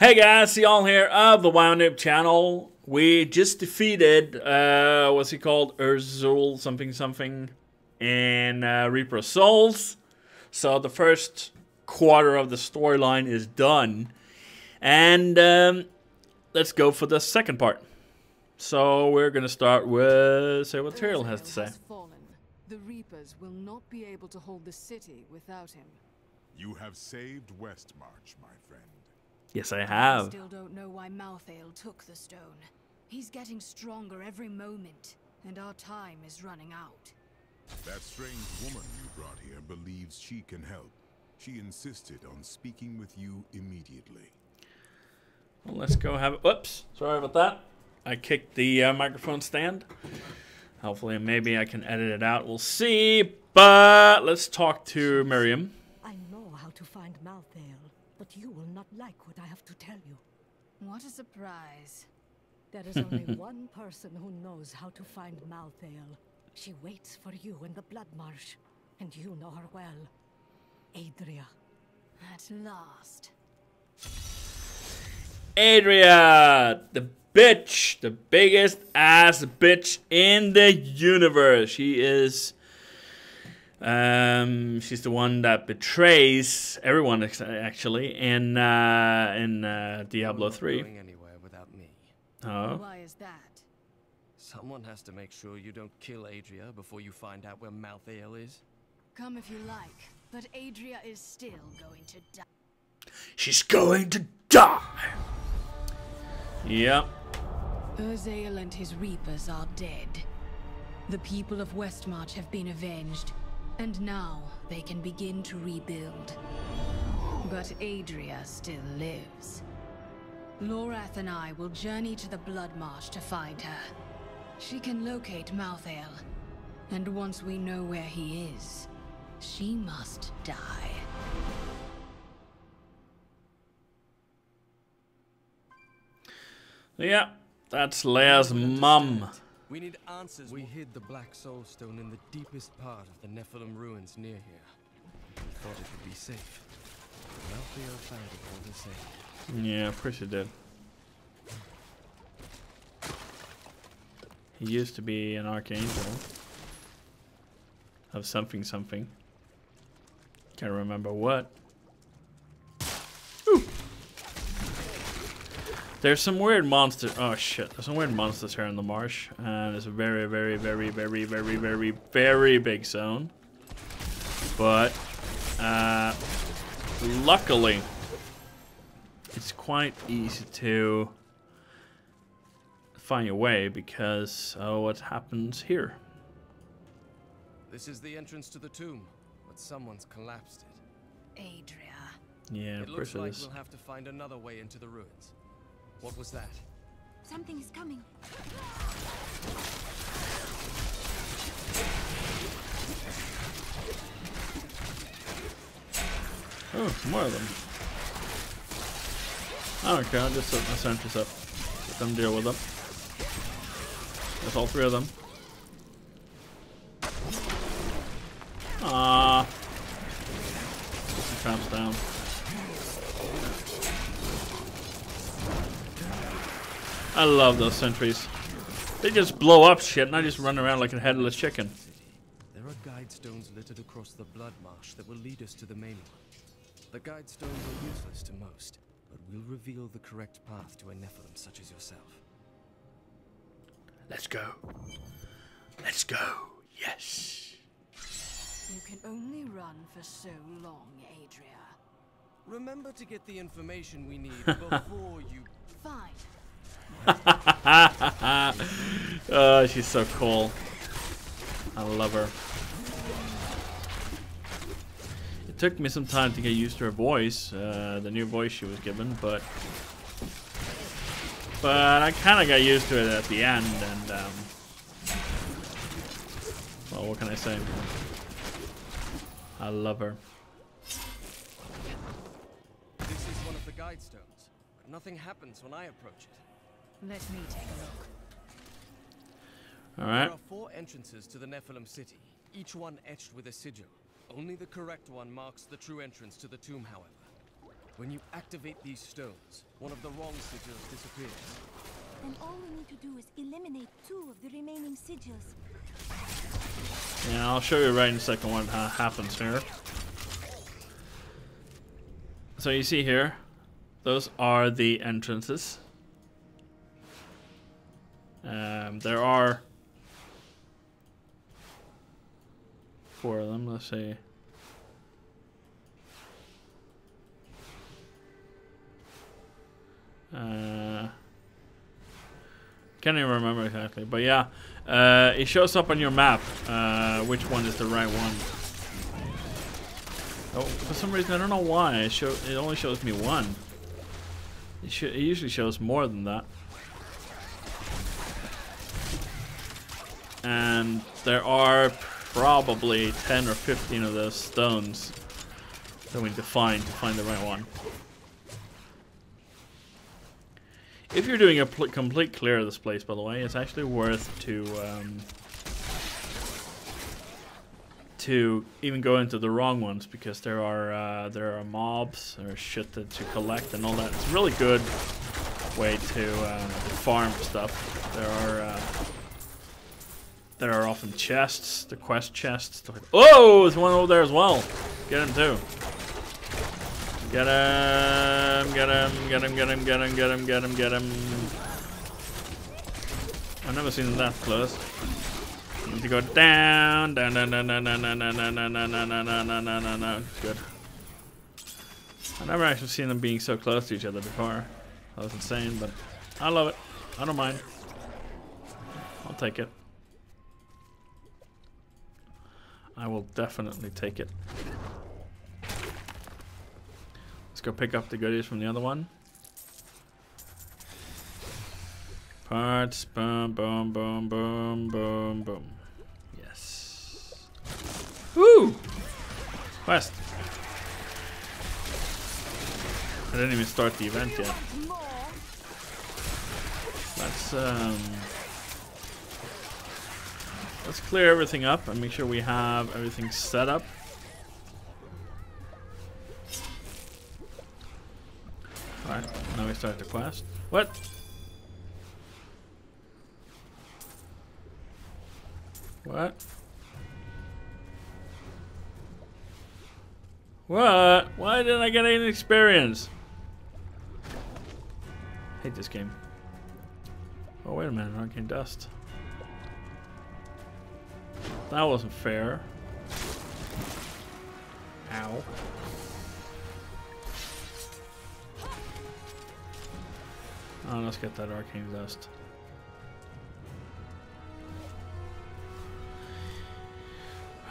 Hey guys, Ziyall here of the WoWnoob channel. We just defeated, uh, what's he called? Urzul something something in uh, Reaper of Souls. So the first quarter of the storyline is done. And um, let's go for the second part. So we're gonna start with, say what Tyrael has to say. Has. The Reapers will not be able to hold the city without him. You have saved Westmarch, my friend. Yes, I have. I have. still don't know why Malthael took the stone. He's getting stronger every moment, and our time is running out. That strange woman you brought here believes she can help. She insisted on speaking with you immediately. Well, let's go have it. Whoops, sorry about that. I kicked the uh, microphone stand. Hopefully, maybe I can edit it out. We'll see. But let's talk to Myriam. I know how to find Malthael, but you will not like what I have to tell you. What a surprise. There is only one person who knows how to find Malthael. She waits for you in the Blood Marsh, and you know her well. Adria. At last. Adria, the bitch, the biggest ass bitch in the universe. She is. Um, she's the one that betrays everyone ex- actually in uh, in uh, Diablo not three. Going anywhere without me. Oh, Why is that? Someone has to make sure you don't kill Adria before you find out where Malthael is. Come if you like, but Adria is still going to die. she's going to die. Yep. Urzael and his Reapers are dead. The people of Westmarch have been avenged, and now they can begin to rebuild. But Adria still lives. Lorath and I will journey to the Blood Marsh to find her. She can locate Malthael, and once we know where he is, she must die. Yep. That's Leah's mum. We need answers. We hid the Black Soul Stone in the deepest part of the Nephilim ruins near here. We thought it would be safe. Malthael found it all the same. Yeah, of course he did. He used to be an archangel of something something. Can't remember what. There's some weird monsters. Oh shit! There's some weird monsters here in the marsh, and it's a very, very, very, very, very, very, very big zone. But uh, luckily, it's quite easy to find your way because oh, what happens here? This is the entrance to the tomb, but someone's collapsed it. Adria. Yeah, it of looks course like we'll have to find another way into the ruins. What was that? Something is coming. Oh, more of them. I don't care. I'll just set my sentries up. Let them deal with them. That's all three of them. Ah. Put some traps down. I love those sentries. They just blow up shit and I just run around like a headless chicken. There are guide stones littered across the blood marsh that will lead us to the main one. The guide stones are useless to most, but will reveal the correct path to a Nephilim such as yourself. Let's go. Let's go. Yes. You can only run for so long, Adria. Remember to get the information we need before you. Fine. oh, she's so cool. I love her. It took me some time to get used to her voice, uh, the new voice she was given, but but I kind of got used to it at the end, and um, well, what can I say? I love her. This is one of the guide stones, but nothing happens when I approach it. Let me take a look. All There are four entrances to the Nephilim city, each one etched with a sigil. Only the correct one marks the true entrance to the tomb, however. When you activate these stones, one of the wrong sigils disappears. Then all we need to do is eliminate two of the remaining sigils. Yeah, I'll show you right in a second what ha happens here. So you see here, those are the entrances. Um, there are four of them. Let's see. Uh, can't even remember exactly, but yeah, uh, it shows up on your map uh, which one is the right one. Oh, for some reason I don't know why it show it only shows me one. It, it usually shows more than that. And there are probably 10 or 15 of those stones that we need to find to find the right one. If you're doing a complete clear of this place, by the way, it's actually worth to um, to even go into the wrong ones because there are uh, there are mobs, or shit to, to collect and all that. It's a really good way to, uh, to farm stuff. There are uh, there are often chests, the quest chests. Oh, there's one over there as well. Get him too. Get him, get him, get him, get him, get him, get him, get him, get him. I've never seen him that close. Need to go down, down, down, down, down, down, down, down, down, down, down, down, down, down, down, down, down. Good. I've never actually seen them being so close to each other before. That was insane, but I love it. I don't mind. I'll take it. I will definitely take it. Let's go pick up the goodies from the other one. Parts, boom, boom, boom, boom, boom, boom. Yes. Woo! Quest. I didn't even start the event yet. Let's um let's clear everything up and make sure we have everything set up. Alright, now we start the quest. What? What? What? Why didn't I get any experience? Hate this game. Oh, wait a minute. Arcane Dust. That wasn't fair. Ow. Oh, let's get that arcane dust.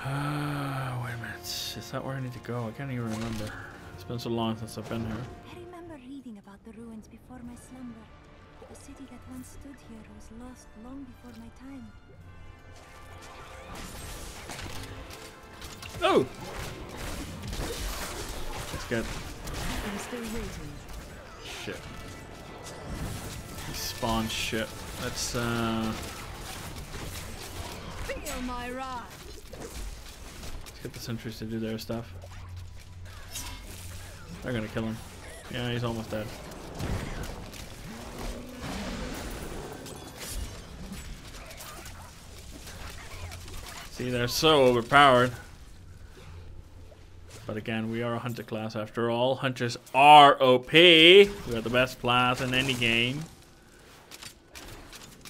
Uh, wait a minute. Is that where I need to go? I can't even remember. It's been so long since I've been here. I remember reading about the ruins before my slumber. The city that once stood here was lost long before my time. Oh! Let's get. I'm still waiting. Shit spawn shit. Let's uh Feel my wrath. Let's get the sentries to do their stuff. They're gonna kill him. Yeah, he's almost dead. See, they're so overpowered. But again, we are a hunter class after all. Hunters are OP. We are the best class in any game.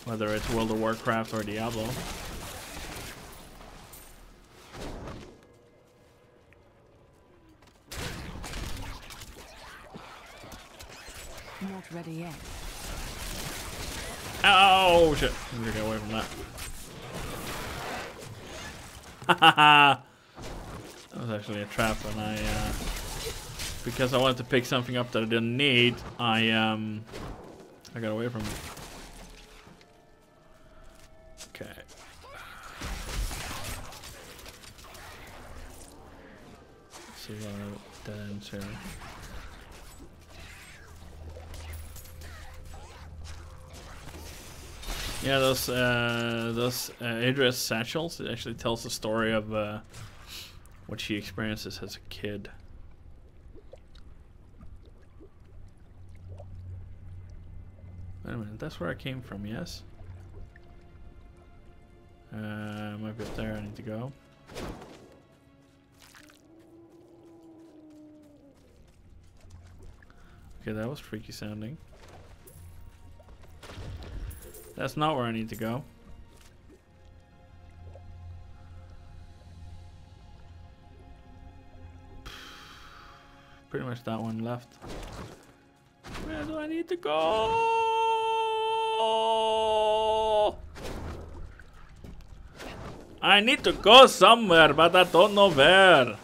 Whether it's World of Warcraft or Diablo. Not ready yet. Oh shit! I'm gonna get away from that. that was actually a trap, and I, uh, because I wanted to pick something up that I didn't need, I um, I got away from it. Okay. Of dead ends here. Yeah, those uh, those uh, Adria's satchels. It actually tells the story of uh, what she experiences as a kid. Wait a minute, that's where I came from, yes? Uh, might be up there I need to go. Okay, that was freaky sounding. That's not where I need to go. Pretty much that one left. Where do I need to go? I need to go somewhere, but I don't know where.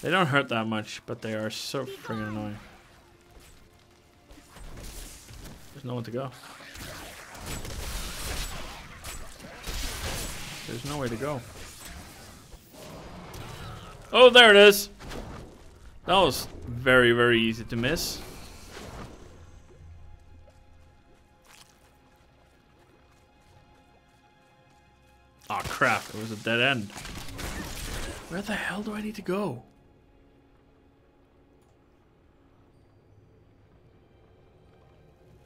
They don't hurt that much, but they are so friggin' annoying. There's nowhere to go. There's no way to go. Oh, there it is. That was very, very easy to miss. Oh crap, it was a dead end. Where the hell do I need to go?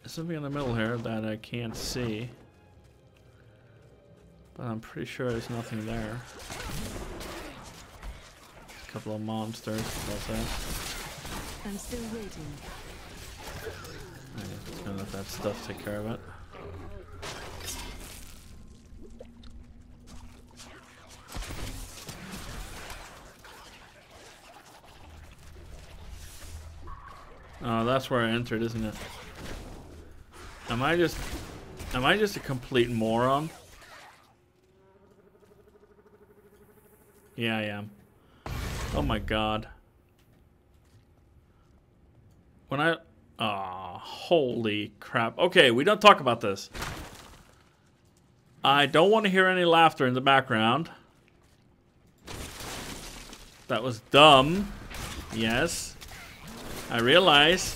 There's something in the middle here that I can't see. But I'm pretty sure there's nothing there. A couple of monsters, that's it. Eh? I'm still waiting. I'm just gonna let that stuff take care of it. Oh, that's where I entered, isn't it? Am I just... Am I just a complete moron? Yeah, I am. Oh my god. When I... Ah, holy crap. Okay, we don't talk about this. I don't want to hear any laughter in the background. That was dumb. Yes. I realize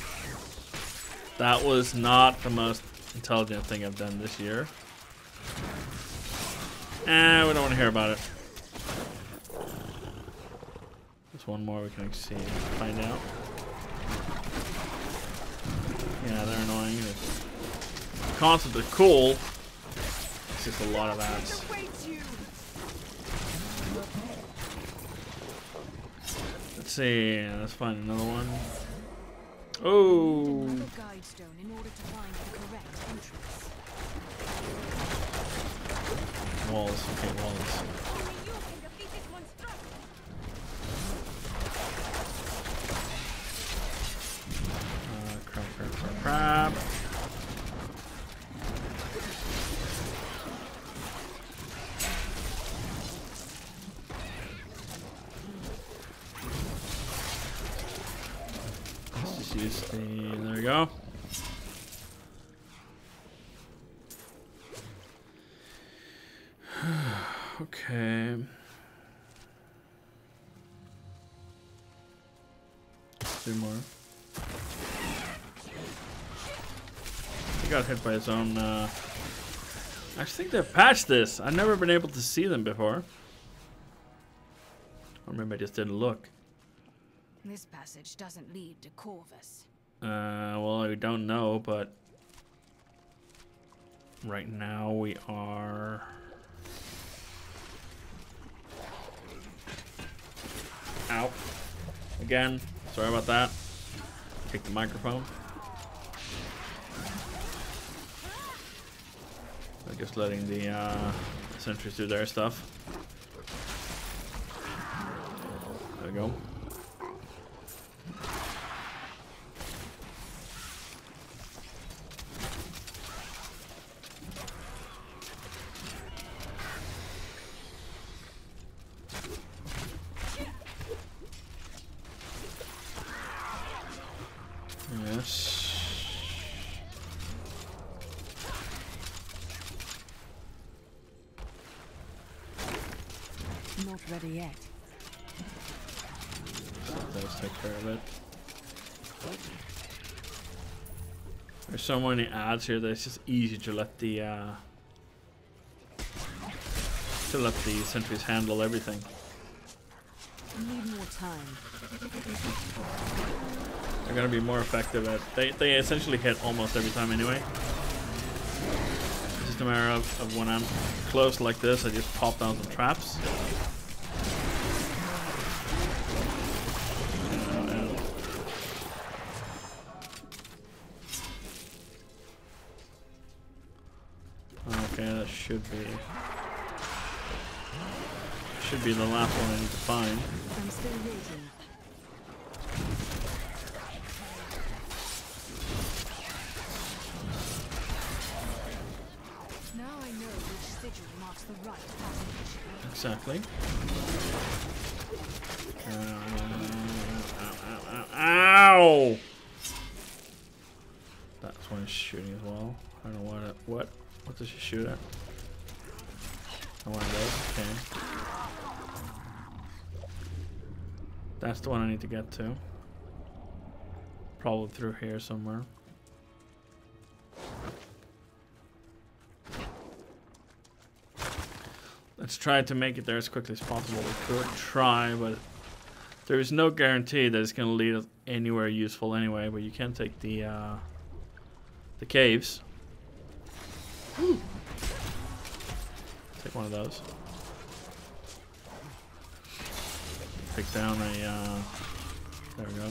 that was not the most intelligent thing I've done this year. Eh, we don't want to hear about it. There's one more we can see, find out. Yeah, they're annoying. The concept is cool. It's just a lot of adds. Let's see. Let's find another one. Oh. guide stone in order to find the correct entrance. Walls. Okay, walls. Uh, crap, crap. Let's use the. There we go. okay. Two more. He got hit by his own. Uh... I think they've patched this. I've never been able to see them before. Or maybe I just didn't look. This passage doesn't lead to Corvus. Uh, well, I don't know, but right now we are. Ow. Again. Sorry about that. Take the microphone. I'm just letting the uh, sentries do their stuff. There we go. Yes. Not ready yet. That does take care of it. There's so many adds here that it's just easy to let the uh, to let the sentries handle everything. Need more time. They're gonna be more effective at. They they essentially hit almost every time anyway. It's just a matter of, of when I'm close like this, I just pop down some traps. Should be should be the last one I need to find. I'm still waiting. Now I know which sigil marks the right passage. Exactly. Uh, uh, uh, uh ow, ow, ow, ow! That's one shooting as well. I don't know what. What? What does she shoot at? I want those. Okay. That's the one I need to get to. Probably through here somewhere. Let's try to make it there as quickly as possible. We could try, but there is no guarantee that it's going to lead us anywhere useful anyway. But you can take the uh, the caves. Take one of those. Take down a. Uh, there we go.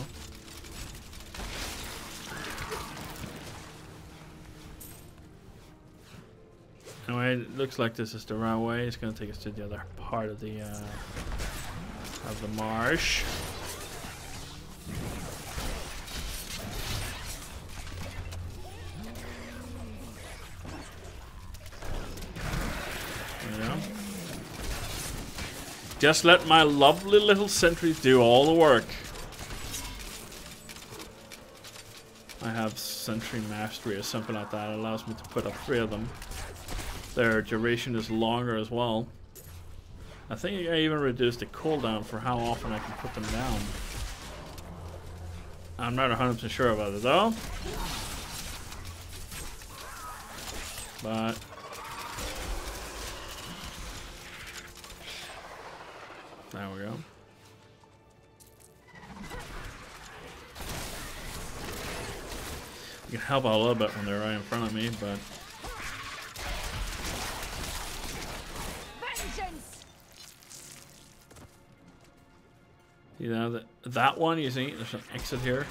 Anyway, it looks like this is the right way. It's to take us to the other part of the uh, of the marsh. Just let my lovely little sentries do all the work. I have sentry mastery or something like that. It allows me to put up three of them. Their duration is longer as well. I think I even reduced the cooldown for how often I can put them down. I'm not 100% sure about it though. But... There we go. You can help out a little bit when they're right in front of me, but... Vengeance! You know, that, that one, you see, there's an exit here.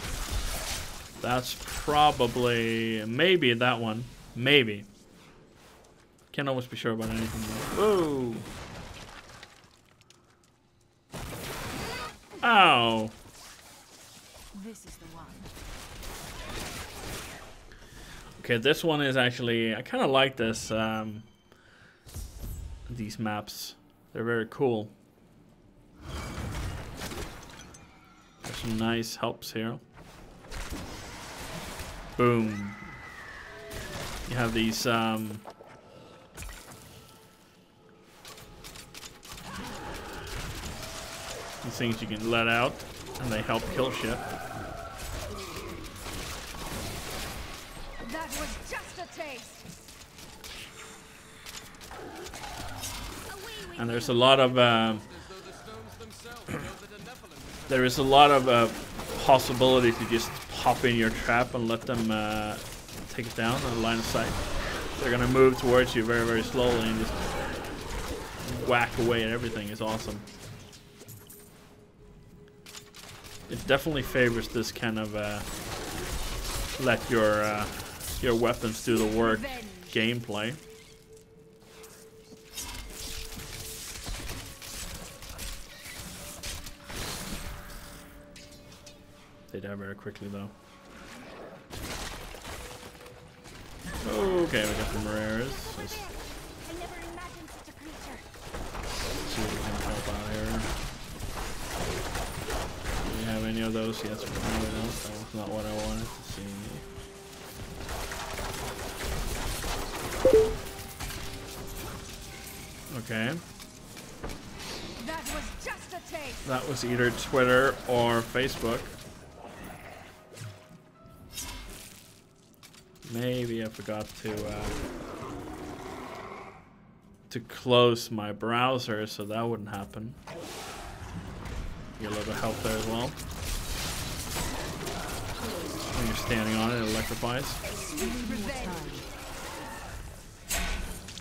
That's probably, maybe that one. Maybe. Can't always be sure about anything. Though. Whoa! Ow! This is the one. Okay, this one is actually, I kind of like this, um, these maps. They're very cool. There's some nice helps here. Boom. You have these, um, these things you can let out, and they help kill shit. That was just a taste. And there's a lot of, um, there is a lot of uh, possibility to just pop in your trap and let them uh, take it down on line of sight. They're gonna move towards you very, very slowly and just whack away at everything. It's awesome. It definitely favors this kind of uh, let your uh, your weapons do the work gameplay. They die very quickly though. Okay, we got the Moreras. Let's I never imagined such a creature. see what we can help out here. Do we have any of those? Yes, have no, that was not what I wanted to see. Okay, That was just a taste. that was either Twitter or Facebook. Maybe I forgot to uh, to close my browser, so that wouldn't happen. Get a little bit health there as well. You're standing on it, it electrifies.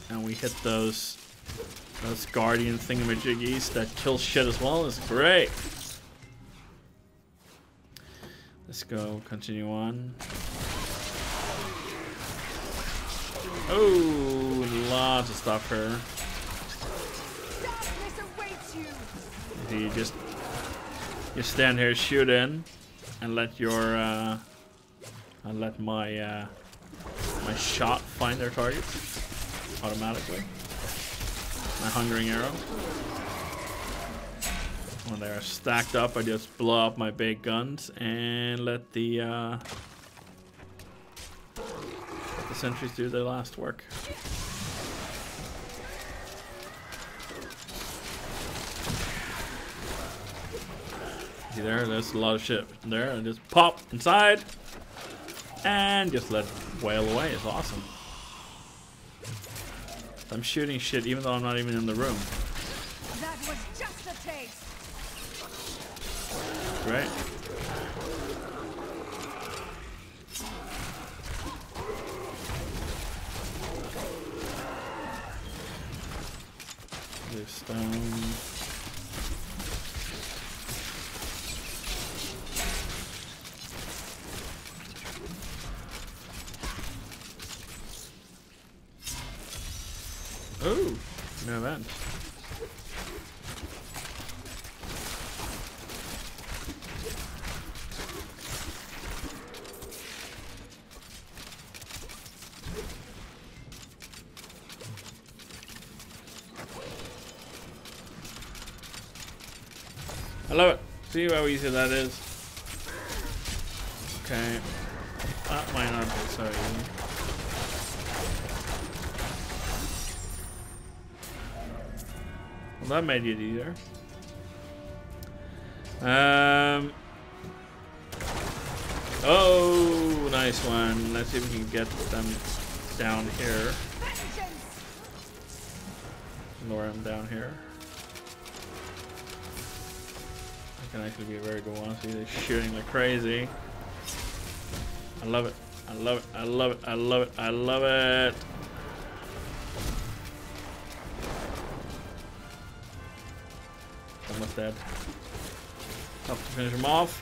And we hit those those guardian thingamajiggies that kill shit as well. It's great. Let's go, continue on. Oh, lots of stuff here. You just you stand here, shoot in, and let your uh, and let my uh, my shot find their targets automatically. My hungering arrow. When they're stacked up, I just blow up my big guns and let the uh, let the sentries do their last work. See there, there's a lot of shit there, and just pop inside and just let it wail away. It's awesome. I'm shooting shit even though I'm not even in the room. That was just a taste. Right? There's stone. Oh, no event. I love it. See easy that is. Okay. That might not be so easy. Well, that made it easier. Um. Oh, nice one. Let's see if we can get them down here. Lure them down here. Can actually be a very good one. See, they're shooting like crazy. I love it. I love it. I love it. I love it. I love it. Almost dead. Help to finish him off.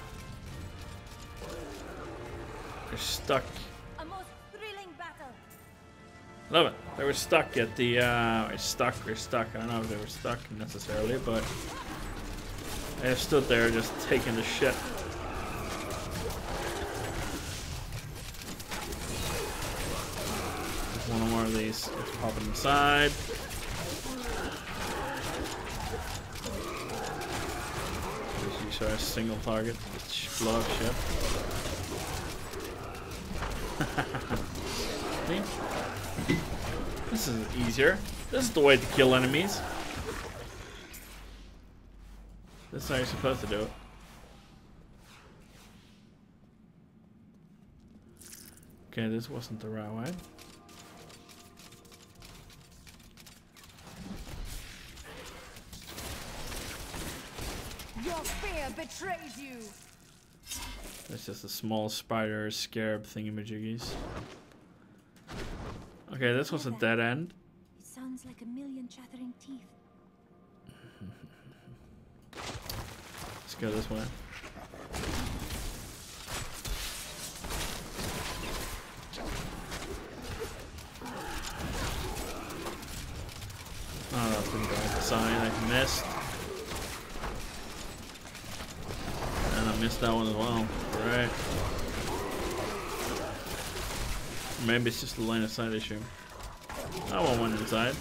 They're stuck. A most thrilling battle. Love it. They were stuck at the, uh, stuck or stuck. I don't know if they were stuck necessarily, but have stood there just taking the shit. One more of these. Let's pop it inside. Use our single target. Just blow up shit. This is easier. This is the way to kill enemies. This is how you're supposed to do it. Okay, this wasn't the right way. Your fear betrays you. It's just a small spider scarab thingamajiggies. Okay, this was a dead end. It sounds like a million chattering teeth. Let's go this way. Oh, that's been going sign. I missed. And I missed that one as well. Right. Maybe it's just a line of sight issue. I want one inside.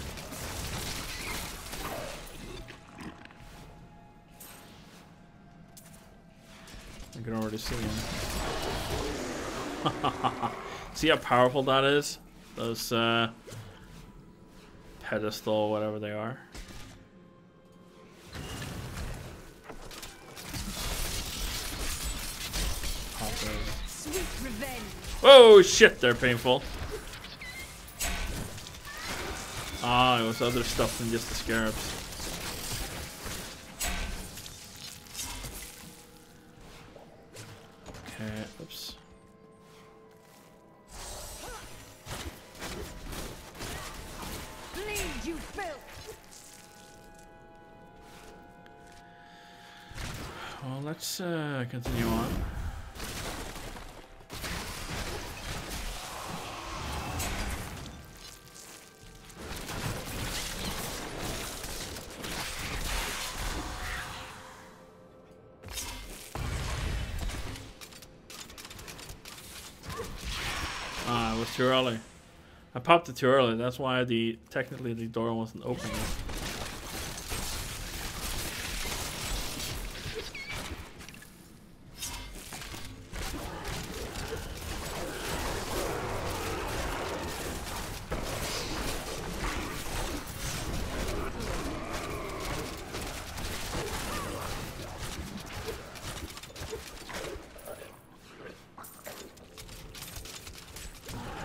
Already see him. see how powerful that is? Those uh, pedestal, whatever they are. Oh shit, they're painful. Ah, it was other stuff than just the scarabs. Continue on. Ah, it was too early. I popped it too early. That's why the technically the door wasn't open yet.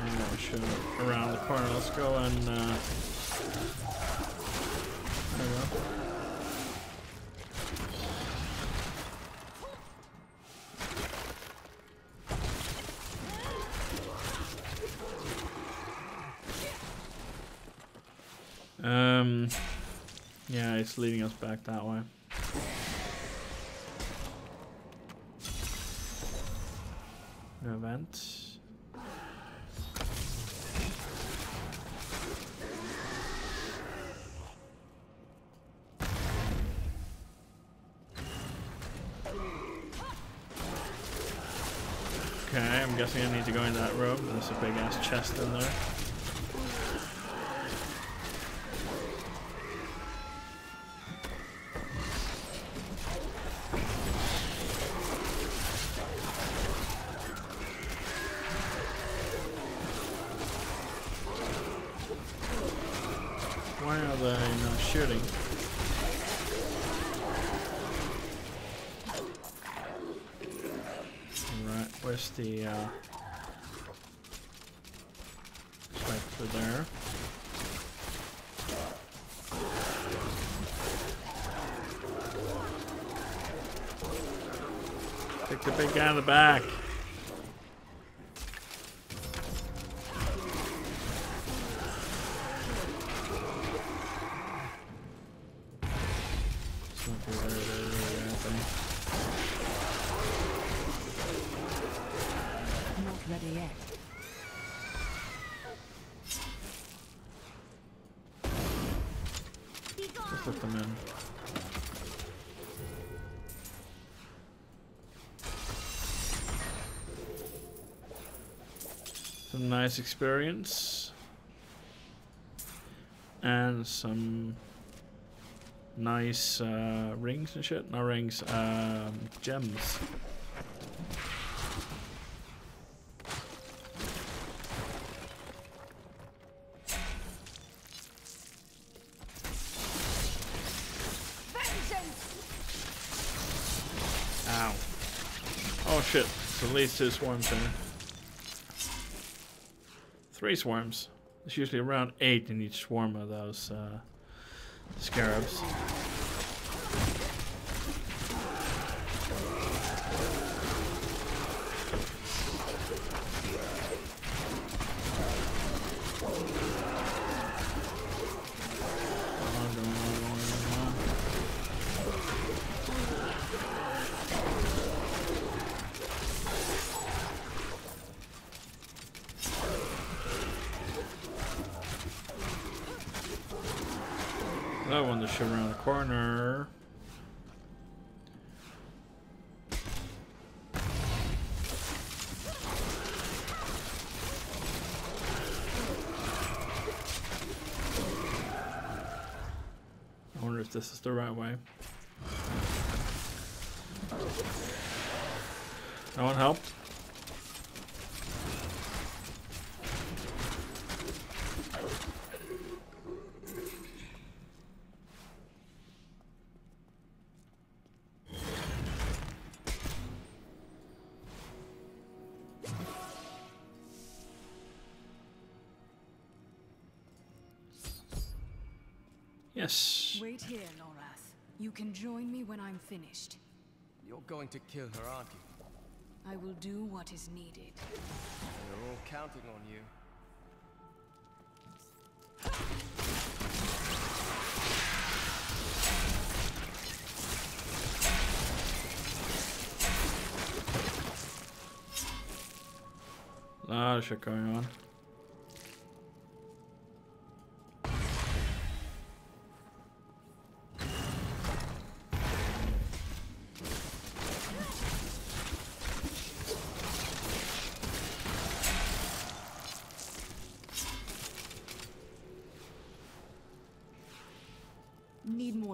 Maybe I should around the corner. Let's go and uh, there we go. Um, yeah, it's leading us back that way. New event. Okay, I'm guessing I need to go in that room. A big ass chest in there. Why are they not shooting? Right, where's the uh sniper there? Take the big guy in the back. Experience. And some nice uh, rings and shit. No rings, um, gems. Ow. Oh shit. At least two swarms there. Three swarms. There's usually around eight in each swarm of those uh, scarabs. Come on, come on, come on, come on. Around the corner. I wonder if this is the right way. No one helped? Yes. Wait here, Lorath. You can join me when I'm finished. You're going to kill her, aren't you? I will do what is needed. They're all counting on you. A lot of shit going on.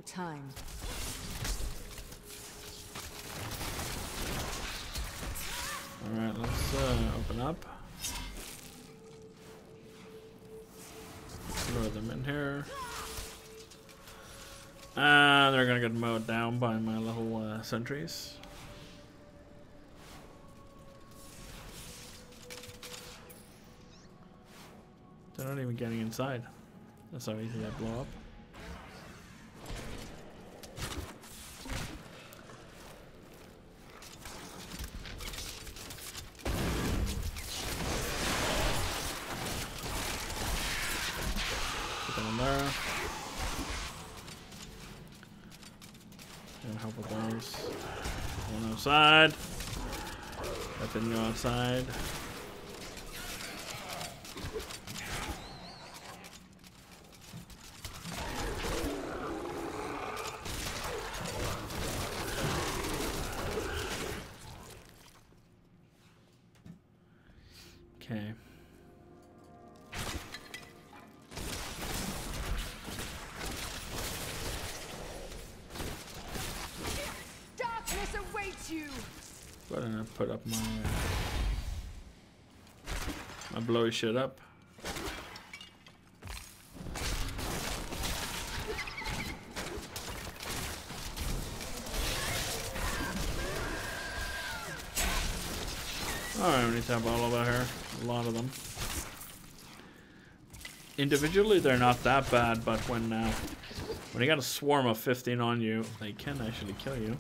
Time. Alright, let's uh, open up. Throw them in here. And they're gonna get mowed down by my little uh, sentries. They're not even getting inside. That's how easy they blow up. Put them in there. Gonna help with those. One outside. Go outside. Okay. Put up my my blowy shit up. Alright, we need to have all over here. A lot of them. Individually, they're not that bad, but when uh, when you got a swarm of 15 on you, they can actually kill you.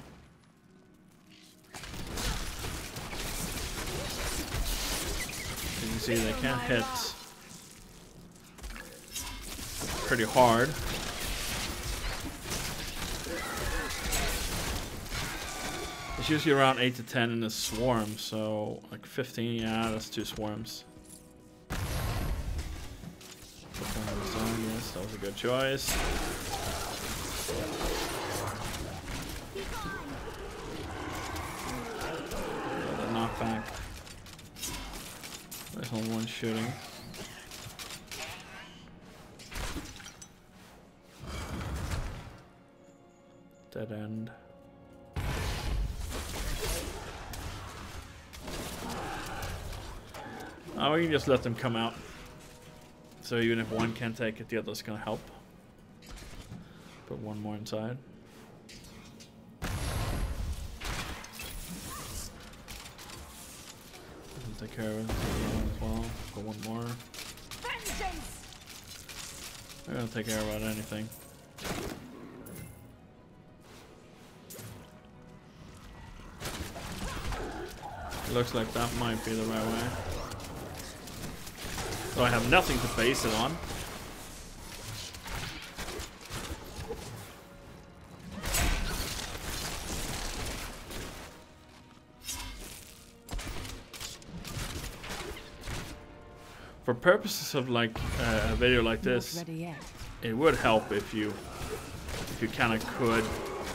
See they can't hit pretty hard. It's usually around 8 to 10 in a swarm, so like 15, yeah, that's two swarms. That was a good choice. The knockback. There's only one shooting. Dead end. Oh, we can just let them come out. So even if one can't take it, the other's gonna help. Put one more inside. Take care of it more. Vengeance! They're gonna take care about anything. Looks like that might be the right way. So I have nothing to base it on. Purposes of like uh, a video like this, Not ready yet. it would help if you if you kind of could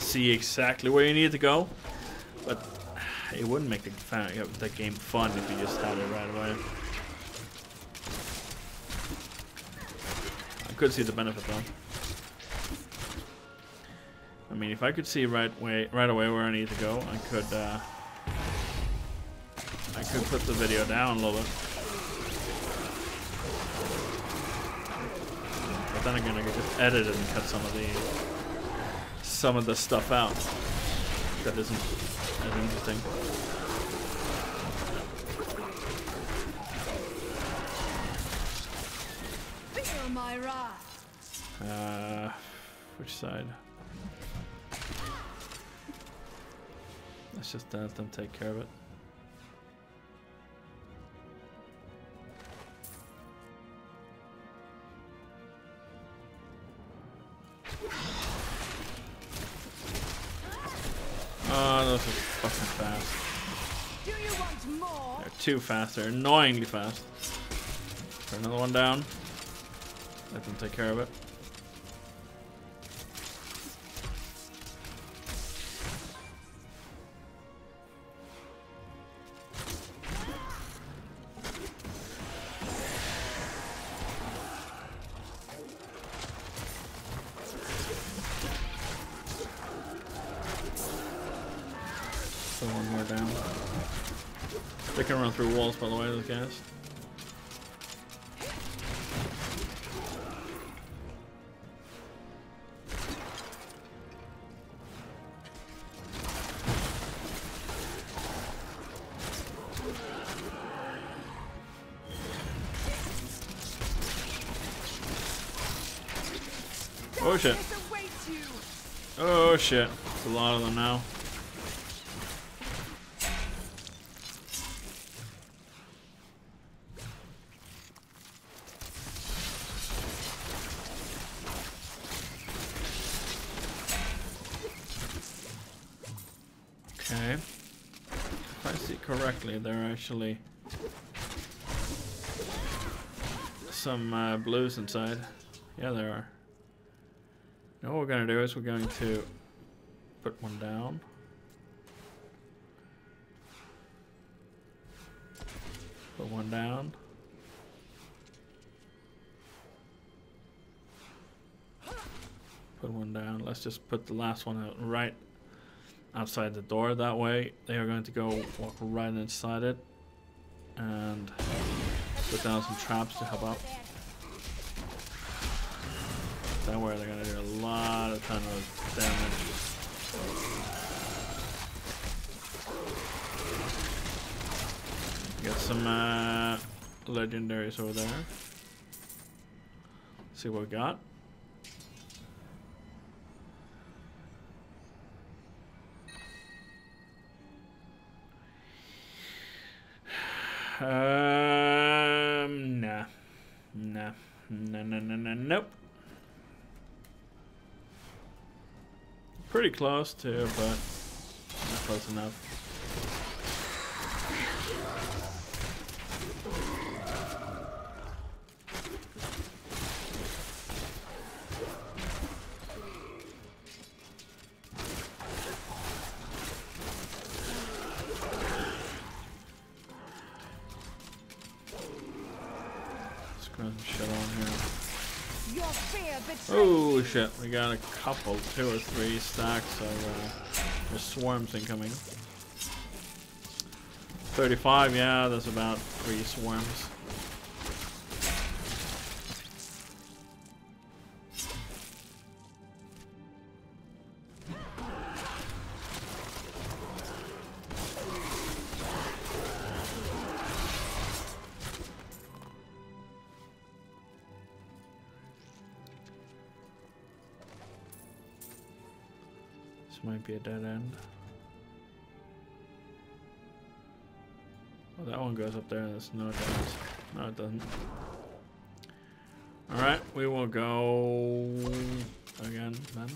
see exactly where you need to go. But it wouldn't make the, the game fun if you just had it right away. I could see the benefit though. I mean if I could see right way right away where I need to go I could uh, I could put the video down a little bit But then again, I could just edit it and cut some of the some of the stuff out that isn't as interesting. Feel my wrath! Uh, which side? Let's just let them take care of it. Too fast. They're annoyingly fast. Put another one down. Let them take care of it. Oh shit. Oh shit. It's a lot of them now. Okay. If I see correctly, there are actually some uh, blues inside. Yeah, there are. Now what we're going to do is we're going to put one down. Put one down. Put one down. Let's just put the last one out right outside the door. That way they are going to go walk right inside it and put down some traps to help out. That way they're gonna do a lot of ton of damage. Got some uh, legendaries over there. see what we got. Um, nah. Nah. No, no, no, no, nope. Pretty close to, but not close enough. Shit, we got a couple, two or three stacks of uh, swarms incoming. 35, yeah, there's about three swarms. Up there. There's no. No, it doesn't. All right, we will go again then.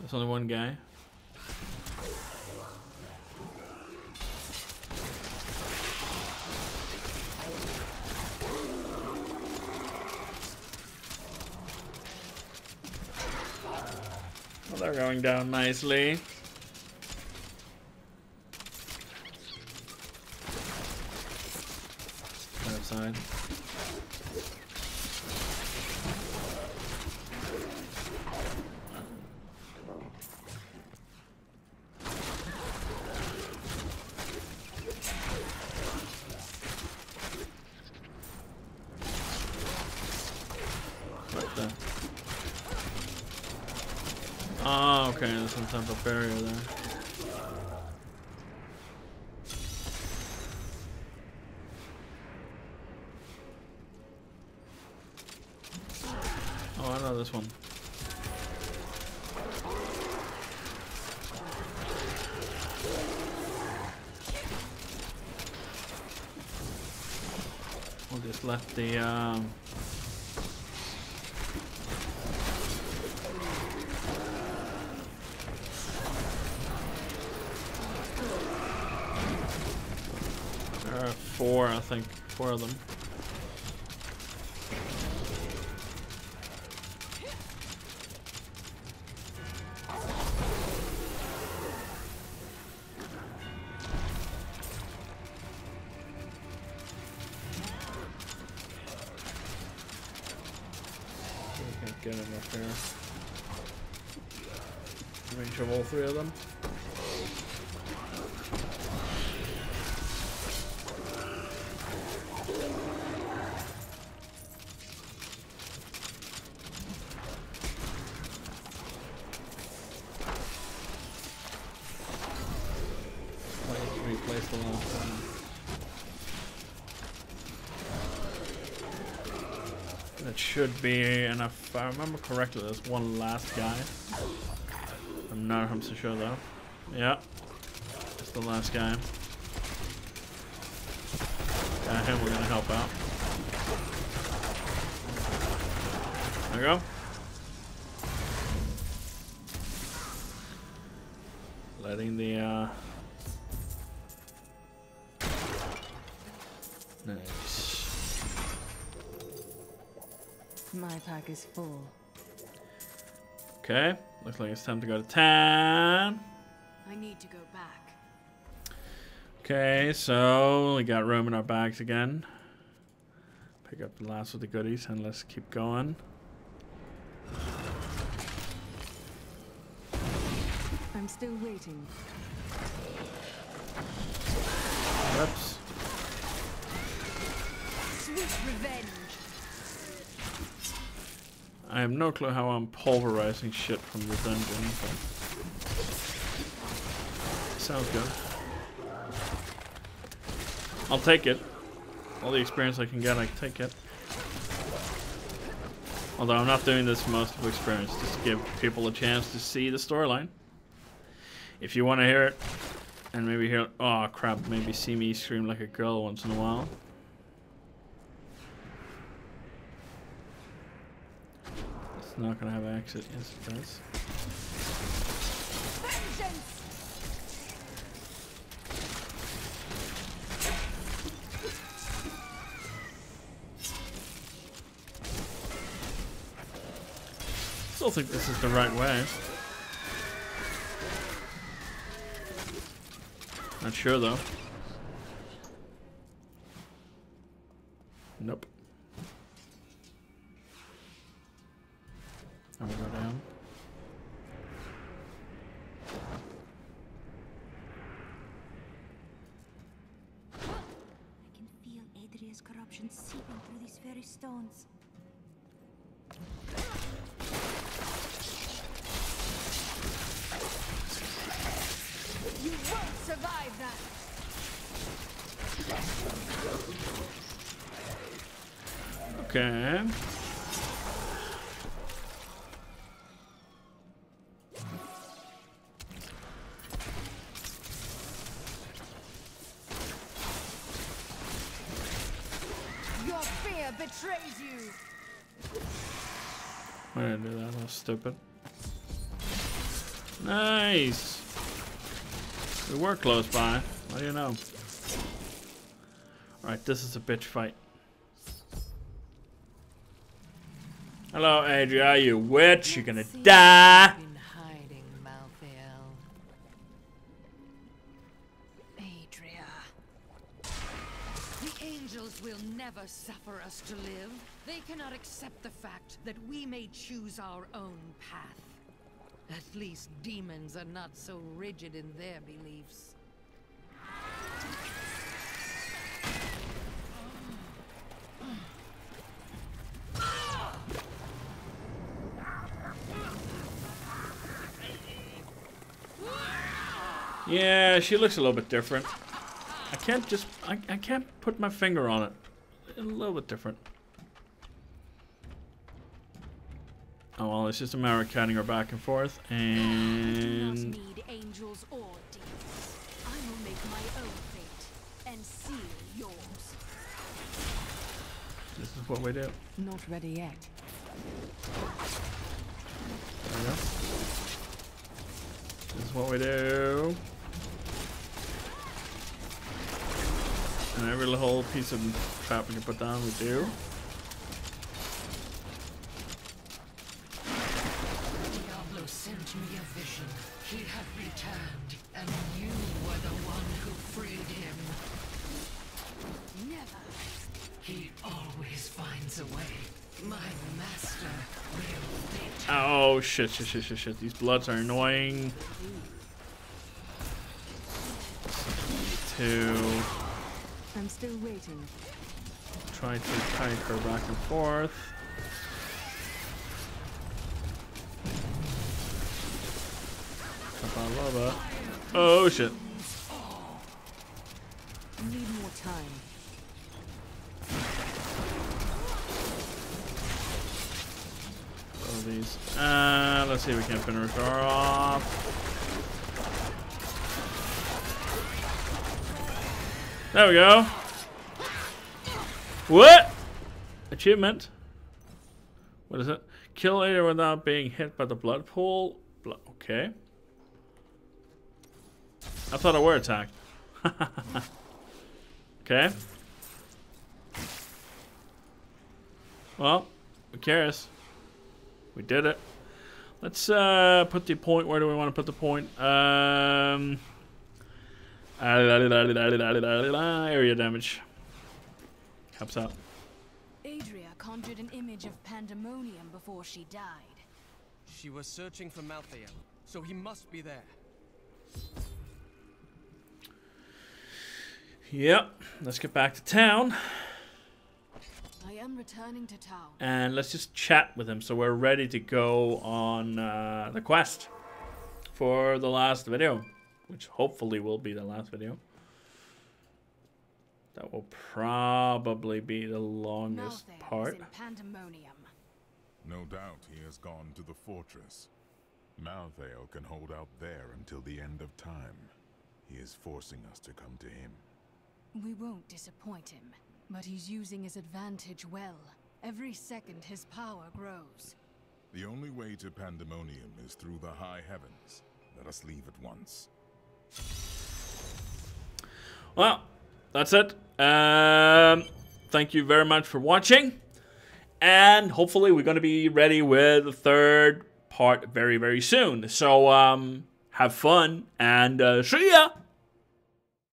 There's only one guy. They're going down nicely. Outside. What the? Oh, okay, there's some type of barrier there. Oh, I know this one. Just let the um, There are four, I think, four of them. Can't get him up here. Range of all three of them. Wait, replace the last one. That should be and If I remember correctly, there's one last guy. I'm not 100% sure though. Yeah. It's the last guy. Got him, we're gonna help out. There we go. Is full. Okay. Looks like it's time to go to town. I need to go back. Okay, so we got room in our bags again. Pick up the last of the goodies and let's keep going. I'm still waiting. Whoops. Sweet revenge. I have no clue how I'm pulverizing shit from the dungeon, but sounds good. I'll take it. All the experience I can get, I can take it. Although I'm not doing this for most of experience, just to give people a chance to see the storyline. If you want to hear it, and maybe hear, oh crap, maybe see me scream like a girl once in a while. Not gonna have exit. Yes, it does. Still think this is the right way. Not sure though. Survive that. Okay. Your fear betrays you. I do that? That was stupid. Nice. We were close by. What do you know? Alright, this is a bitch fight. Hello, Adria, you witch. You're gonna die. Been hiding, Malthael. Adria. The angels will never suffer us to live. They cannot accept the fact that we may choose our own path. At least demons are not so rigid in their beliefs. Yeah, she looks a little bit different. I can't just, I, I can't put my finger on it. A little bit different. Oh well, it's just a matter of cutting her back and forth, Do not and need angels or demons. I will make my own fate and seal yours. is what we do. Not ready yet. There we go. This is what we do. And every little piece of crap we can put down, we do. Shit, shit, shit, shit, shit. These bloods are annoying. To I'm still waiting. try to kite her back and forth. Oh shit. Need more time. All these. Uh, let's see we can finish her off. There we go. What? Achievement. What is it? Kill later without being hit by the blood pool. Blo okay. I thought I were attacked. okay. Well, who cares? We did it. Let's uh, put the point. Where do we want to put the point? Um, area damage. Helps out. Adria conjured an image of pandemonium before she died. She was searching for Malthael, so he must be there. Yep. Let's get back to town. I am returning to town. And let's just chat with him so we're ready to go on uh, the quest for the last video. Which hopefully will be the last video. That will probably be the longest Malthael part. is in pandemonium. No doubt he has gone to the fortress. Malthael can hold out there until the end of time. He is forcing us to come to him. We won't disappoint him, but he's using his advantage well. Every second his power grows. The only way to Pandemonium is through the high heavens. Let us leave at once. Well, that's it. Um, thank you very much for watching. And hopefully we're going to be ready with the third part very, very soon. So um, have fun and uh, see ya!